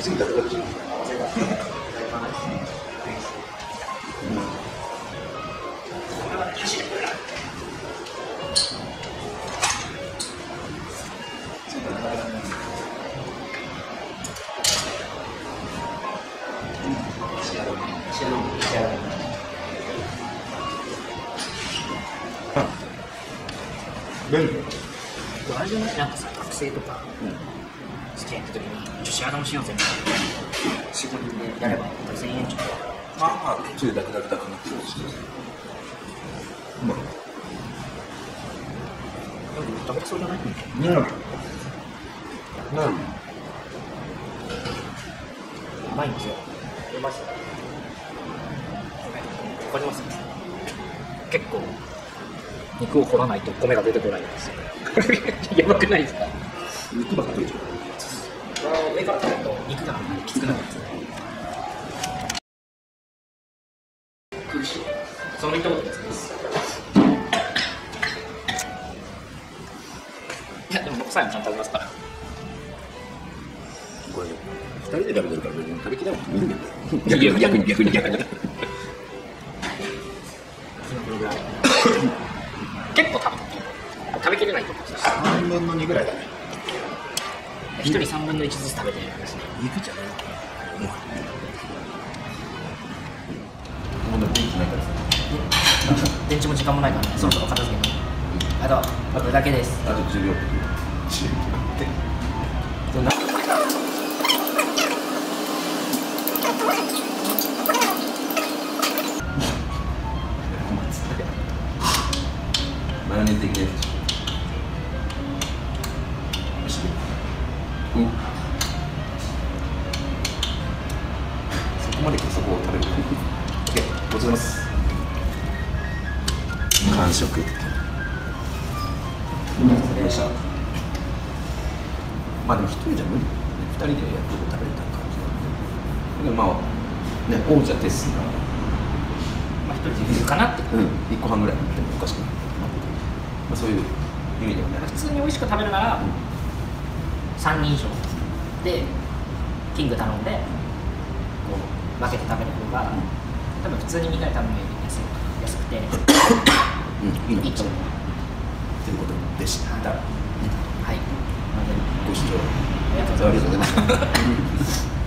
次食べた時便利あれじゃないなん。かさ学生とか付き合った時に女子アナもしようぜみたいな仕事でやれば1000円ちょっまあまあついダクダクダクなってるしうまい食べそうじゃないうん。うん。甘いん。ですよ見えますわかります？結構。肉を掘らないと米が出てこないんですよ。やばくないですか？肉ばっかりじ上から食べると肉がきつくなるんですね苦しい。その一言ですいやでも僕さえもちゃんと食べますから。これ二人で食べてるから別に食べきらなくてもいいん逆に逆に逆に逆に 結構食べた食べきれないと思うんですよ3分の2ぐらいだね。一人3分の1ずつ食べてるんですね肉じゃねえのかもうでも元気ない。からさ電池も時間もないからね。そろそろ片付けないあとこれだけです。あと10秒10秒ごちそうさまです完食でしたまあでも一人じゃ無理。二人でやっと食べれた感じだけどまあね王者テスが。まあ一人でいるかなって。うん。一個半ぐらいでもおかしくない、まあ、そういう意味ではね。普通に美味しく食べるなら3人以上。でキング頼んでこう分けて食べる方が多分普通にみんなで頼むより安い安くて。うんいいの。いいと思う。ということでした、はい。なのでご視聴。ありがとうございました